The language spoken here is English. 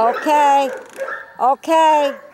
Okay. Okay.